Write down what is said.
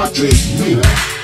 Patrick Miller.